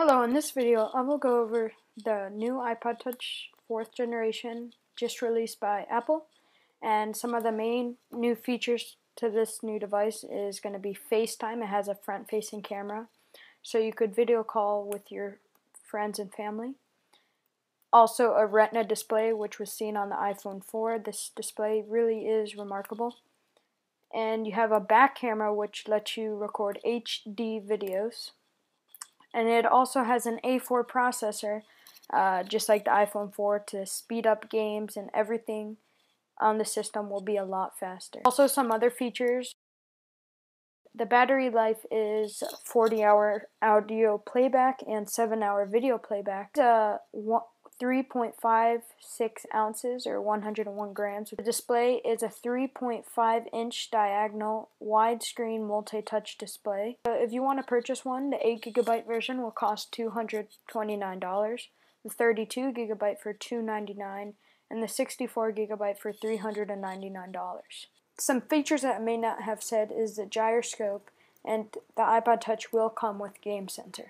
Hello, in this video I will go over the new iPod Touch 4th generation just released by Apple and some of the main new features to this new device is going to be FaceTime. It has a front facing camera so you could video call with your friends and family. Also a retina display which was seen on the iPhone 4. This display really is remarkable. And you have a back camera which lets you record HD videos and it also has an A4 processor, uh, just like the iPhone 4, to speed up games and everything on the system will be a lot faster. Also, some other features. The battery life is 40 hour audio playback and 7 hour video playback. 3.56 ounces or 101 grams. The display is a 3.5 inch diagonal widescreen multi-touch display. if you want to purchase one, the 8 gigabyte version will cost $229, the 32 gigabyte for 299, and the 64 gigabyte for $399. Some features that I may not have said is the gyroscope and the iPod Touch will come with Game Center.